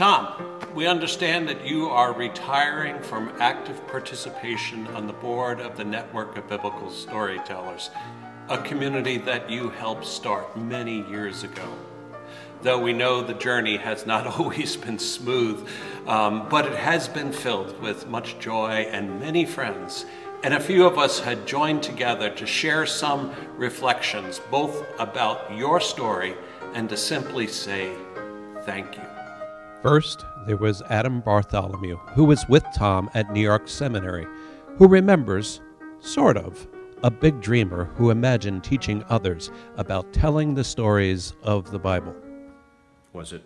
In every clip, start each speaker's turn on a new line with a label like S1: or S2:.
S1: Tom, we understand that you are retiring from active participation on the board of the Network of Biblical Storytellers, a community that you helped start many years ago. Though we know the journey has not always been smooth, um, but it has been filled with much joy and many friends. And a few of us had joined together to share some reflections, both about your story and to simply say thank you.
S2: First, there was Adam Bartholomew, who was with Tom at New York Seminary, who remembers, sort of, a big dreamer who imagined teaching others about telling the stories of the Bible.
S3: Was it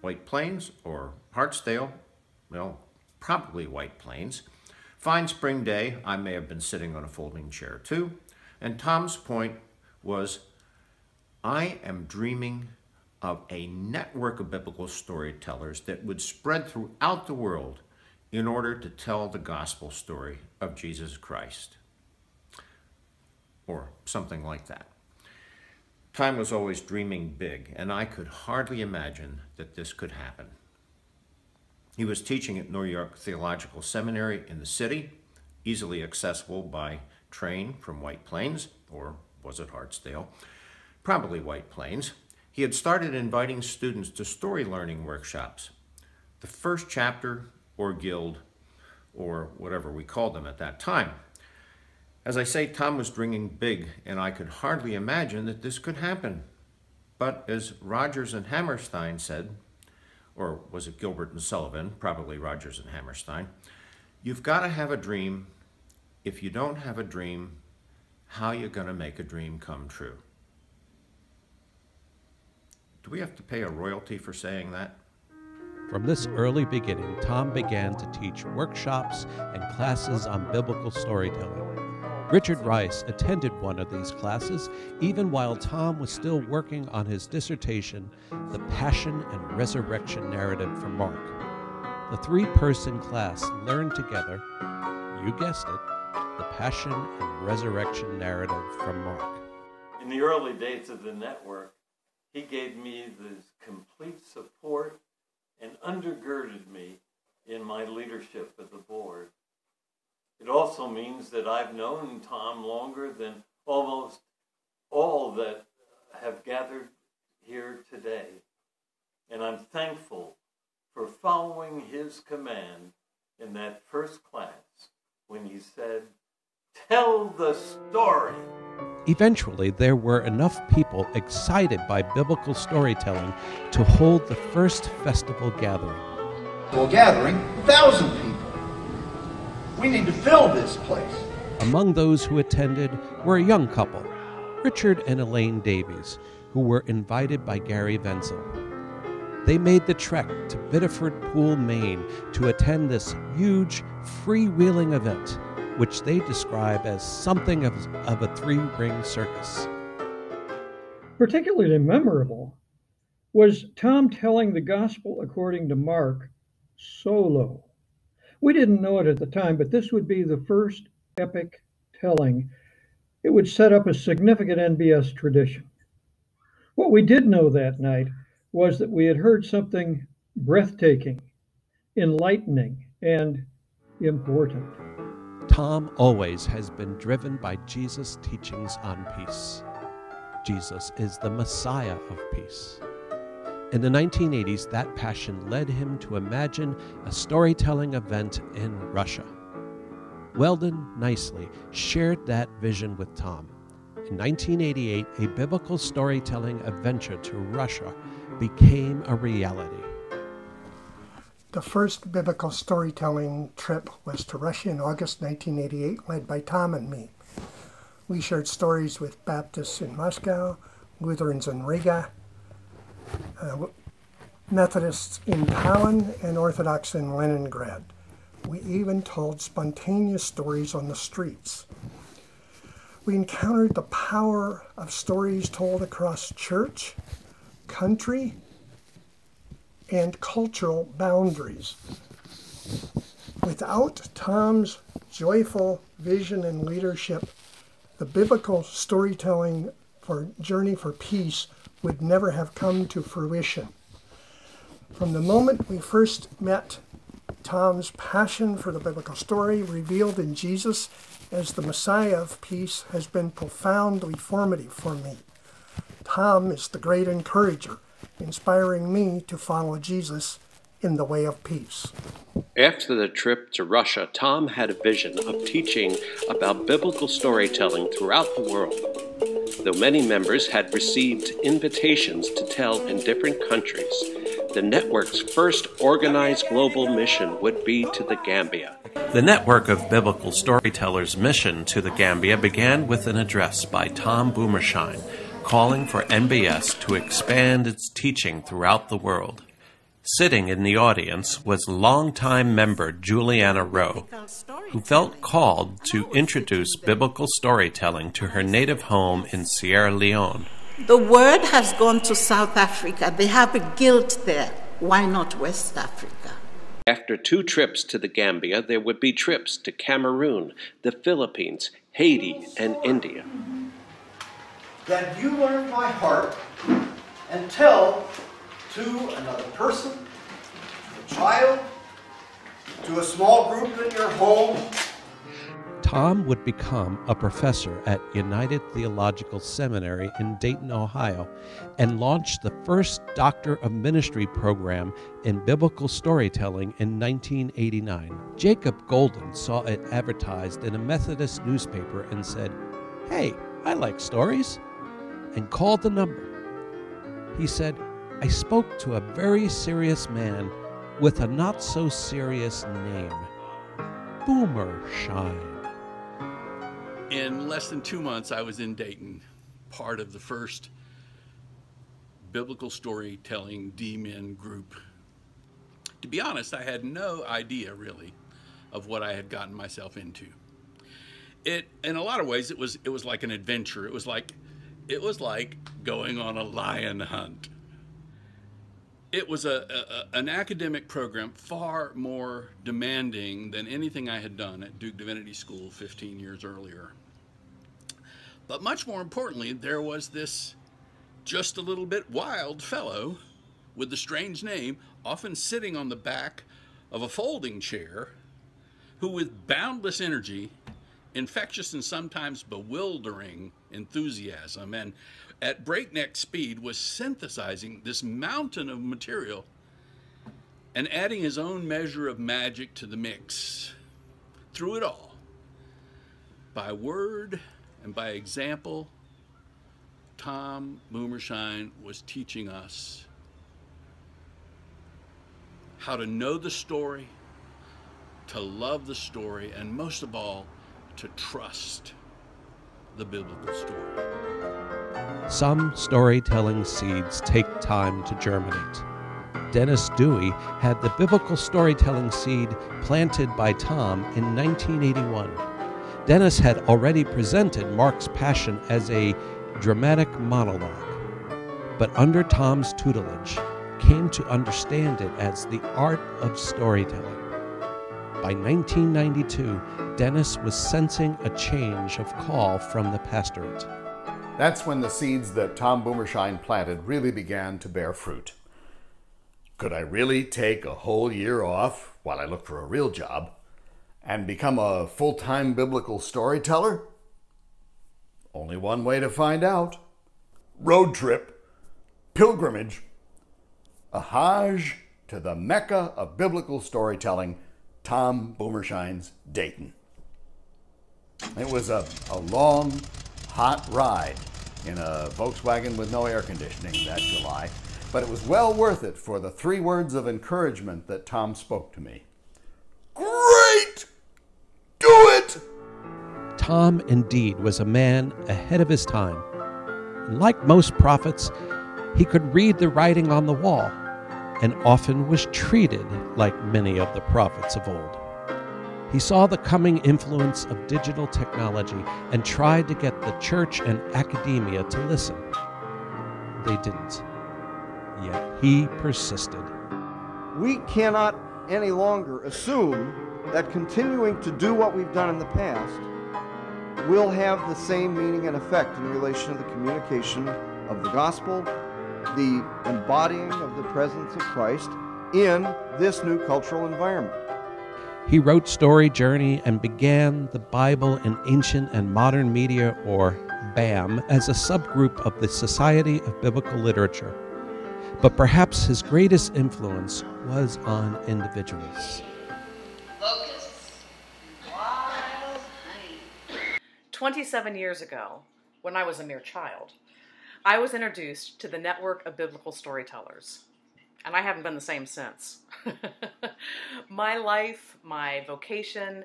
S3: White Plains or Hartsdale? Well, probably White Plains. Fine spring day, I may have been sitting on a folding chair too, and Tom's point was I am dreaming of a network of biblical storytellers that would spread throughout the world in order to tell the gospel story of Jesus Christ. Or something like that. Time was always dreaming big, and I could hardly imagine that this could happen. He was teaching at New York Theological Seminary in the city, easily accessible by train from White Plains, or was it Hartsdale? Probably White Plains. He had started inviting students to story learning workshops. The first chapter, or guild, or whatever we called them at that time. As I say, Tom was dreaming big, and I could hardly imagine that this could happen. But as Rodgers and Hammerstein said, or was it Gilbert and Sullivan, probably Rodgers and Hammerstein, you've got to have a dream. If you don't have a dream, how you going to make a dream come true? Do we have to pay a royalty for saying that?
S2: From this early beginning, Tom began to teach workshops and classes on biblical storytelling. Richard Rice attended one of these classes even while Tom was still working on his dissertation, The Passion and Resurrection Narrative for Mark. The three person class learned together, you guessed it, the Passion and Resurrection Narrative from Mark.
S4: In the early days of the network, he gave me the complete support and undergirded me in my leadership of the board. It also means that I've known Tom longer than almost all that have gathered here today. And I'm thankful for following his command in that first class when he said, Tell the story.
S2: Eventually, there were enough people excited by biblical storytelling to hold the first festival gathering.
S5: Well, gathering, a thousand people. We need to fill this place.
S2: Among those who attended were a young couple, Richard and Elaine Davies, who were invited by Gary Venzel. They made the trek to Biddeford Pool, Maine to attend this huge freewheeling event, which they describe as something of, of a three ring circus.
S6: Particularly memorable was Tom telling the gospel according to Mark solo. We didn't know it at the time, but this would be the first epic telling. It would set up a significant NBS tradition. What we did know that night was that we had heard something breathtaking, enlightening, and important.
S2: Tom always has been driven by Jesus' teachings on peace. Jesus is the Messiah of peace. In the 1980s, that passion led him to imagine a storytelling event in Russia. Weldon Nicely shared that vision with Tom. In 1988, a biblical storytelling adventure to Russia became a reality.
S7: The first biblical storytelling trip was to Russia in August 1988, led by Tom and me. We shared stories with Baptists in Moscow, Lutherans in Riga, uh, Methodists in Tallinn and Orthodox in Leningrad. We even told spontaneous stories on the streets. We encountered the power of stories told across church, country, and cultural boundaries. Without Tom's joyful vision and leadership, the biblical storytelling for Journey for Peace would never have come to fruition. From the moment we first met, Tom's passion for the biblical story revealed in Jesus as the Messiah of peace has been profoundly formative for me. Tom is the great encourager, inspiring me to follow Jesus in the way of peace.
S2: After the trip to Russia, Tom had a vision of teaching about biblical storytelling throughout the world. Though many members had received invitations to tell in different countries, the network's first organized global mission would be to the Gambia. The network of biblical storytellers' mission to the Gambia began with an address by Tom Boomershine calling for NBS to expand its teaching throughout the world. Sitting in the audience was longtime member Juliana Rowe, who felt called to introduce biblical storytelling to her native home in Sierra Leone.
S8: The word has gone to South Africa. They have a guild there. Why not West Africa?
S2: After two trips to the Gambia, there would be trips to Cameroon, the Philippines, Haiti, and India.
S5: That you learn by heart and tell to another person, to a child, to a small group in your home.
S2: Tom would become a professor at United Theological Seminary in Dayton, Ohio, and launched the first Doctor of Ministry program in biblical storytelling in 1989. Jacob Golden saw it advertised in a Methodist newspaper and said, Hey, I like stories, and called the number. He said, I spoke to a very serious man with a not so serious name Boomershine.
S9: In less than two months, I was in Dayton, part of the first biblical storytelling D.Min. group. To be honest, I had no idea really of what I had gotten myself into. It, in a lot of ways, it was it was like an adventure. It was like it was like going on a lion hunt it was a, a, an academic program far more demanding than anything I had done at Duke Divinity School 15 years earlier. But much more importantly, there was this just a little bit wild fellow with the strange name, often sitting on the back of a folding chair, who with boundless energy, infectious and sometimes bewildering enthusiasm, and at breakneck speed was synthesizing this mountain of material and adding his own measure of magic to the mix. Through it all, by word and by example, Tom Boomershine was teaching us how to know the story, to love the story, and most of all, to trust the biblical story.
S2: Some storytelling seeds take time to germinate. Dennis Dewey had the biblical storytelling seed planted by Tom in 1981. Dennis had already presented Mark's Passion as a dramatic monologue, but under Tom's tutelage, came to understand it as the art of storytelling. By 1992, Dennis was sensing a change of call from the pastorate.
S10: That's when the seeds that Tom Boomershine planted really began to bear fruit. Could I really take a whole year off while I look for a real job and become a full time biblical storyteller? Only one way to find out road trip, pilgrimage, a Hajj to the Mecca of biblical storytelling Tom Boomershine's Dayton. It was a, a long, hot ride in a Volkswagen with no air conditioning that July, but it was well worth it for the three words of encouragement that Tom spoke to me. Great! Do it!
S2: Tom indeed was a man ahead of his time. And like most prophets, he could read the writing on the wall and often was treated like many of the prophets of old. He saw the coming influence of digital technology and tried to get the church and academia to listen. They didn't. Yet he persisted.
S11: We cannot any longer assume that continuing to do what we've done in the past will have the same meaning and effect in relation to the communication of the gospel the embodying of the presence of Christ in this new cultural environment.
S2: He wrote Story Journey and began the Bible in Ancient and Modern Media, or BAM, as a subgroup of the Society of Biblical Literature. But perhaps his greatest influence was on individuals.
S12: 27 years ago, when I was a mere child, I was introduced to the network of biblical storytellers. And I haven't been the same since. my life, my vocation,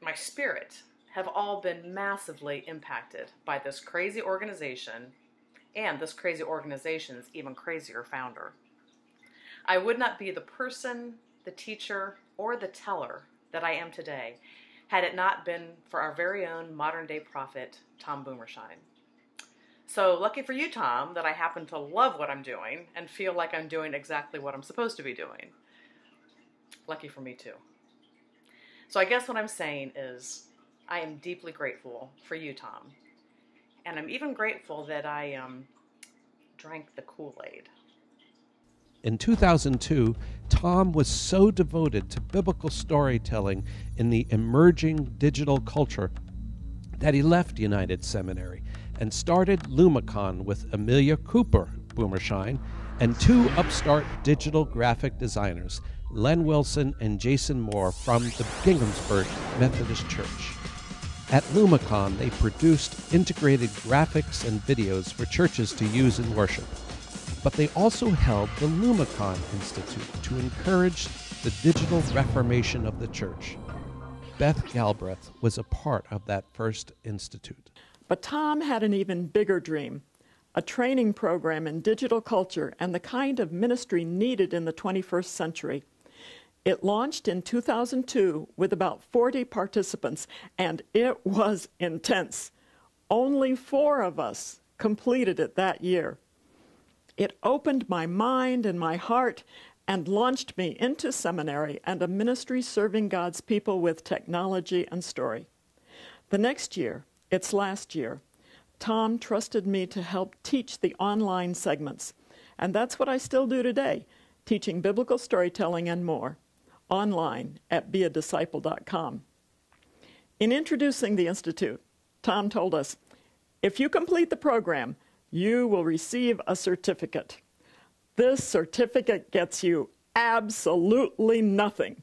S12: my spirit have all been massively impacted by this crazy organization and this crazy organization's even crazier founder. I would not be the person, the teacher, or the teller that I am today had it not been for our very own modern day prophet, Tom Boomershine. So, lucky for you, Tom, that I happen to love what I'm doing and feel like I'm doing exactly what I'm supposed to be doing. Lucky for me, too. So, I guess what I'm saying is I am deeply grateful for you, Tom. And I'm even grateful that I um, drank the Kool Aid.
S2: In 2002, Tom was so devoted to biblical storytelling in the emerging digital culture that he left United Seminary and started Lumicon with Amelia Cooper Boomershine and two upstart digital graphic designers, Len Wilson and Jason Moore from the Ginghamsburg Methodist Church. At Lumicon, they produced integrated graphics and videos for churches to use in worship but they also held the Lumicon Institute to encourage the digital reformation of the church. Beth Galbraith was a part of that first institute.
S13: But Tom had an even bigger dream a training program in digital culture and the kind of ministry needed in the 21st century. It launched in 2002 with about 40 participants, and it was intense. Only four of us completed it that year. It opened my mind and my heart and launched me into seminary and a ministry serving God's people with technology and story. The next year, its last year, Tom trusted me to help teach the online segments. And that's what I still do today, teaching biblical storytelling and more online at beadisciple.com. In introducing the Institute, Tom told us if you complete the program, you will receive a certificate. This certificate gets you absolutely nothing,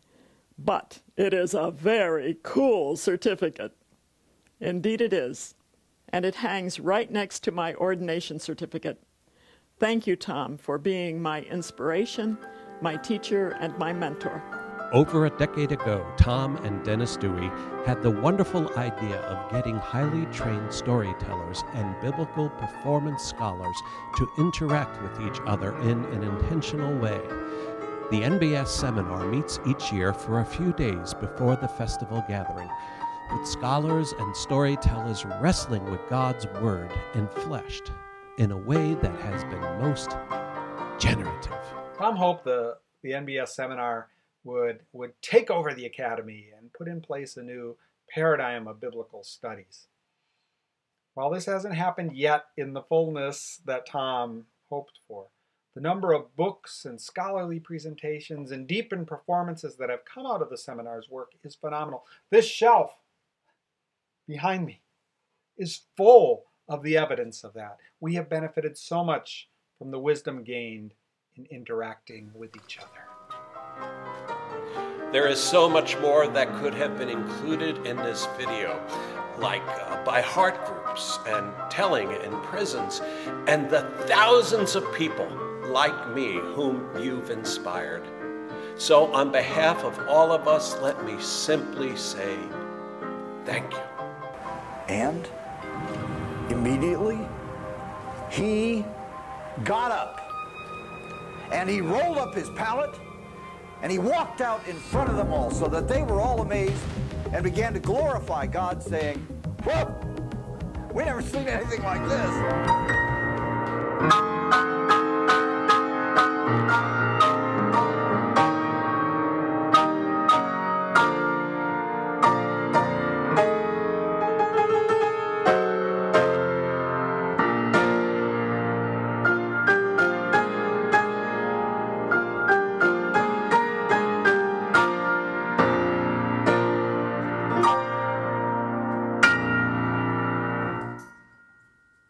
S13: but it is a very cool certificate. Indeed, it is, and it hangs right next to my ordination certificate. Thank you, Tom, for being my inspiration, my teacher, and my mentor.
S2: Over a decade ago, Tom and Dennis Dewey had the wonderful idea of getting highly trained storytellers and biblical performance scholars to interact with each other in an intentional way. The NBS seminar meets each year for a few days before the festival gathering, with scholars and storytellers wrestling with God's Word enfleshed in a way that has been most generative.
S14: Tom hoped the, the NBS seminar would would take over the academy and put in place a new paradigm of biblical studies. While this hasn't happened yet in the fullness that Tom hoped for, the number of books and scholarly presentations and deepened performances that have come out of the seminar's work is phenomenal. This shelf behind me is full of the evidence of that. We have benefited so much from the wisdom gained in interacting with each other.
S1: There is so much more that could have been included in this video, like uh, by heart groups and telling in prisons, and the thousands of people like me whom you've inspired. So, on behalf of all of us, let me simply say thank you.
S15: And immediately, he got up and he rolled up his pallet and he walked out in front of them all so that they were all amazed and began to glorify God, saying, Whoa, we never seen anything like this.